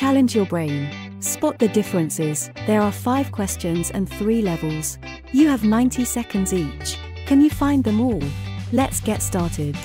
Challenge your brain. Spot the differences. There are five questions and three levels. You have 90 seconds each. Can you find them all? Let's get started.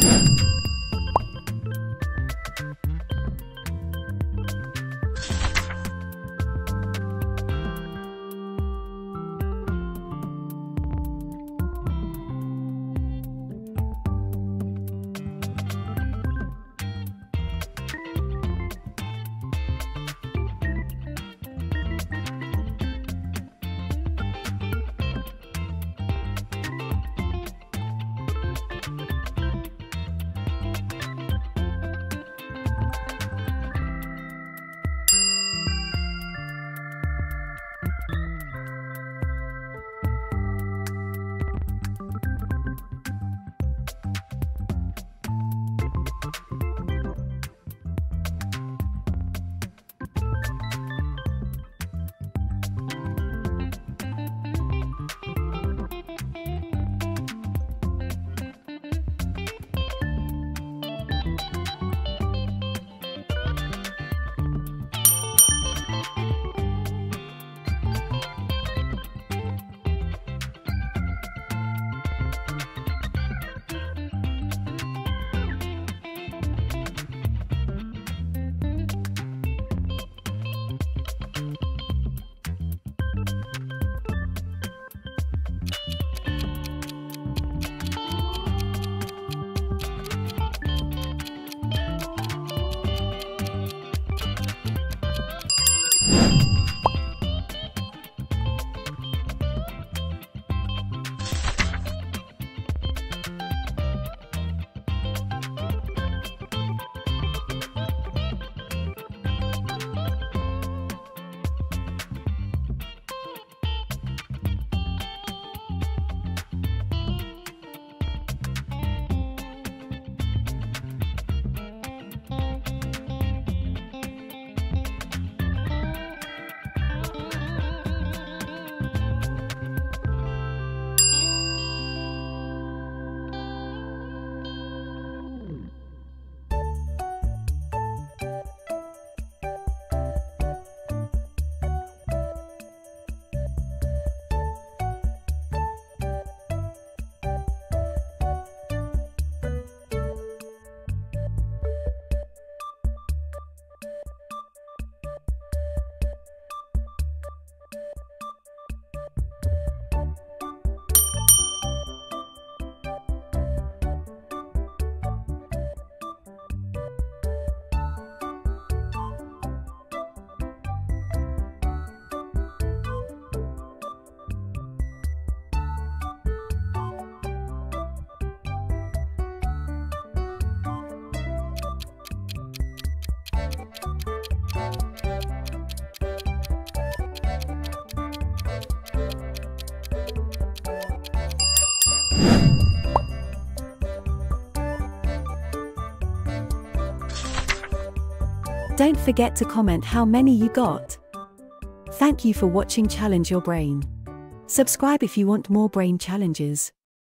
Yeah. Don't forget to comment how many you got. Thank you for watching Challenge Your Brain. Subscribe if you want more brain challenges.